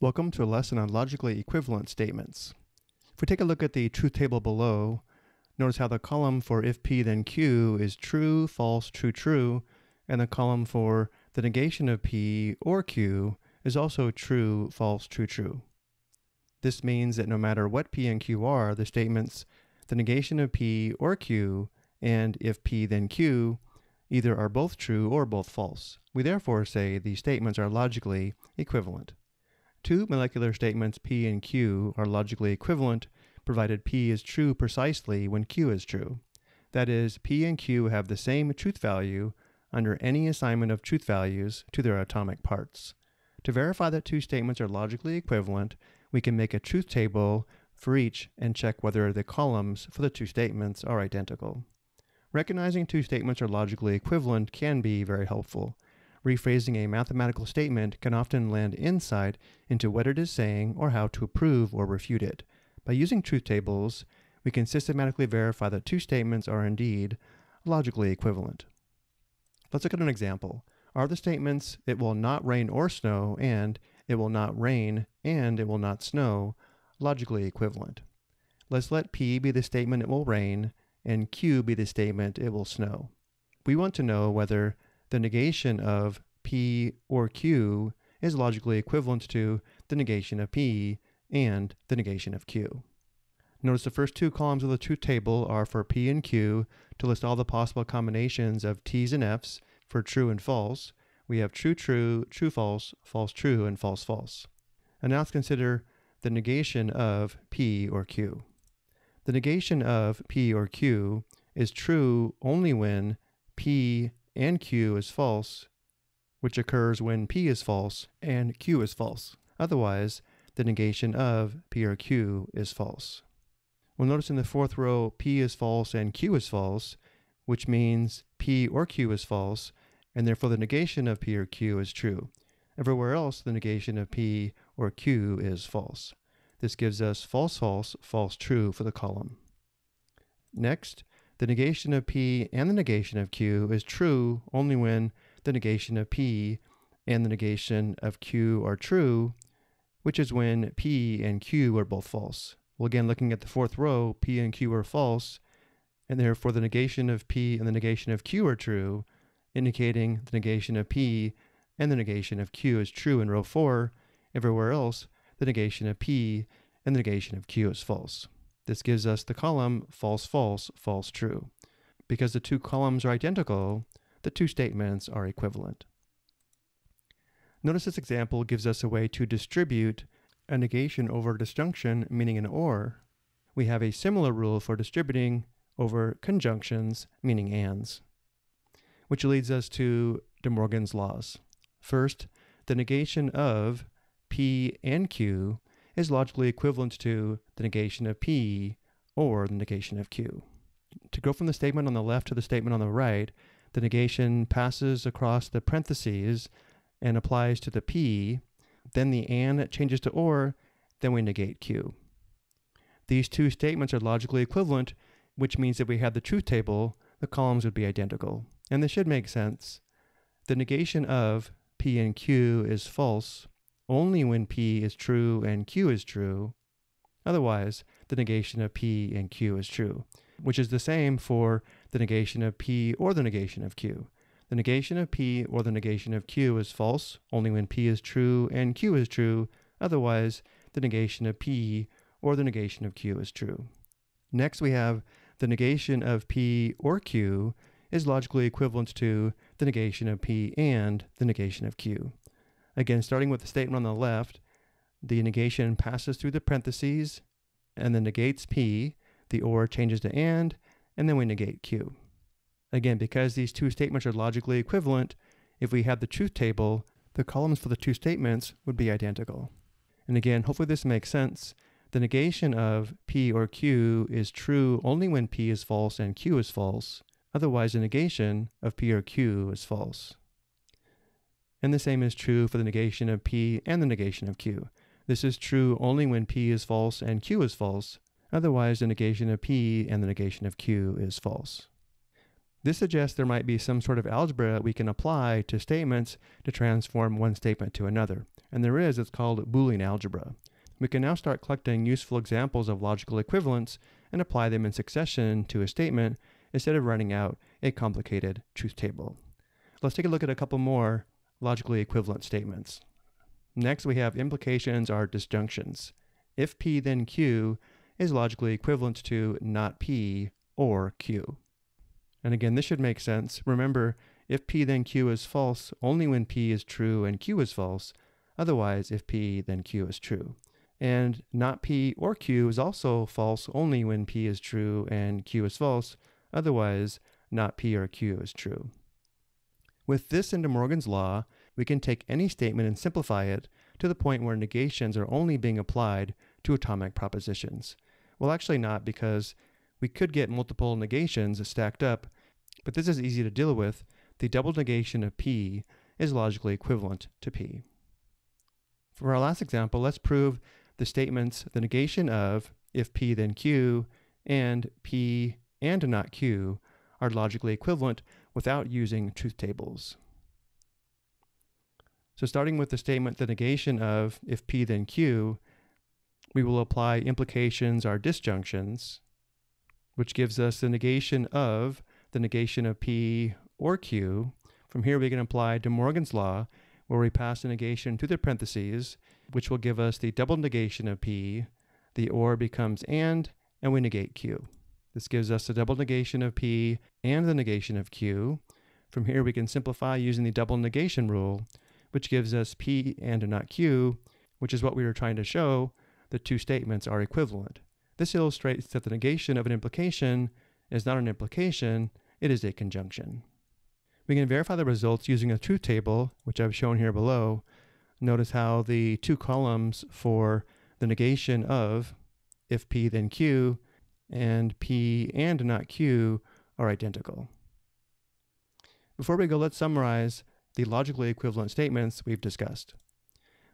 Welcome to a lesson on logically equivalent statements. If we take a look at the truth table below, notice how the column for if P then Q is true, false, true, true, and the column for the negation of P or Q is also true, false, true, true. This means that no matter what P and Q are, the statements the negation of P or Q and if P then Q either are both true or both false. We therefore say these statements are logically equivalent. Two molecular statements P and Q are logically equivalent provided P is true precisely when Q is true. That is, P and Q have the same truth value under any assignment of truth values to their atomic parts. To verify that two statements are logically equivalent, we can make a truth table for each and check whether the columns for the two statements are identical. Recognizing two statements are logically equivalent can be very helpful rephrasing a mathematical statement can often lend insight into what it is saying or how to prove or refute it. By using truth tables, we can systematically verify that two statements are indeed logically equivalent. Let's look at an example. Are the statements, it will not rain or snow, and it will not rain, and it will not snow, logically equivalent? Let's let P be the statement it will rain, and Q be the statement it will snow. We want to know whether the negation of P or Q is logically equivalent to the negation of P and the negation of Q. Notice the first two columns of the truth table are for P and Q to list all the possible combinations of T's and F's for true and false. We have true true, true false, false true, and false false. And now let's consider the negation of P or Q. The negation of P or Q is true only when P and Q is false, which occurs when P is false and Q is false. Otherwise, the negation of P or Q is false. We'll notice in the fourth row, P is false and Q is false, which means P or Q is false, and therefore the negation of P or Q is true. Everywhere else, the negation of P or Q is false. This gives us false, false, false, true for the column. Next, the negation of P and the negation of Q is true only when the negation of P and the negation of Q are true, which is when P and Q are both false. Well, again, looking at the fourth row, P and Q are false, and therefore the negation of P and the negation of Q are true, indicating the negation of P and the negation of Q is true in row 4. Everywhere else, the negation of P and the negation of Q is false. This gives us the column false, false, false, true. Because the two columns are identical, the two statements are equivalent. Notice this example gives us a way to distribute a negation over a disjunction, meaning an or. We have a similar rule for distributing over conjunctions, meaning ands, which leads us to De Morgan's laws. First, the negation of P and Q is logically equivalent to the negation of P or the negation of Q. To go from the statement on the left to the statement on the right, the negation passes across the parentheses and applies to the P, then the and changes to or, then we negate Q. These two statements are logically equivalent, which means if we had the truth table, the columns would be identical. And this should make sense. The negation of P and Q is false, only when P is true and Q is true. Otherwise, the negation of P and Q is true, which is the same for the negation of P or the negation of Q. The negation of P or the negation of Q is false only when P is true and Q is true. Otherwise, the negation of P or the negation of Q is true. Next, we have the negation of P or Q is logically equivalent to the negation of P and the negation of Q. Again, starting with the statement on the left, the negation passes through the parentheses and then negates P, the OR changes to AND, and then we negate Q. Again, because these two statements are logically equivalent, if we had the truth table, the columns for the two statements would be identical. And again, hopefully this makes sense. The negation of P or Q is true only when P is false and Q is false. Otherwise, the negation of P or Q is false. And the same is true for the negation of P and the negation of Q. This is true only when P is false and Q is false. Otherwise, the negation of P and the negation of Q is false. This suggests there might be some sort of algebra we can apply to statements to transform one statement to another. And there is, it's called Boolean algebra. We can now start collecting useful examples of logical equivalence and apply them in succession to a statement instead of running out a complicated truth table. Let's take a look at a couple more logically equivalent statements. Next, we have implications are disjunctions. If P then Q is logically equivalent to not P or Q. And again, this should make sense. Remember, if P then Q is false only when P is true and Q is false, otherwise if P then Q is true. And not P or Q is also false only when P is true and Q is false, otherwise not P or Q is true. With this and De Morgan's law, we can take any statement and simplify it to the point where negations are only being applied to atomic propositions. Well, actually not, because we could get multiple negations stacked up, but this is easy to deal with. The double negation of P is logically equivalent to P. For our last example, let's prove the statements the negation of if P then Q and P and not Q are logically equivalent without using truth tables. So starting with the statement the negation of if P then Q, we will apply implications are disjunctions, which gives us the negation of the negation of P or Q. From here we can apply De Morgan's law, where we pass the negation through the parentheses, which will give us the double negation of P. The or becomes and, and we negate Q. This gives us the double negation of P and the negation of Q. From here we can simplify using the double negation rule, which gives us P and not Q, which is what we were trying to show, the two statements are equivalent. This illustrates that the negation of an implication is not an implication, it is a conjunction. We can verify the results using a truth table, which I've shown here below. Notice how the two columns for the negation of if P then Q and P and not Q are identical. Before we go, let's summarize the logically equivalent statements we've discussed.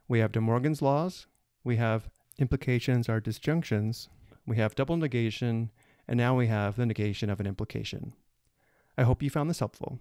We have De Morgan's laws, we have implications are disjunctions, we have double negation, and now we have the negation of an implication. I hope you found this helpful.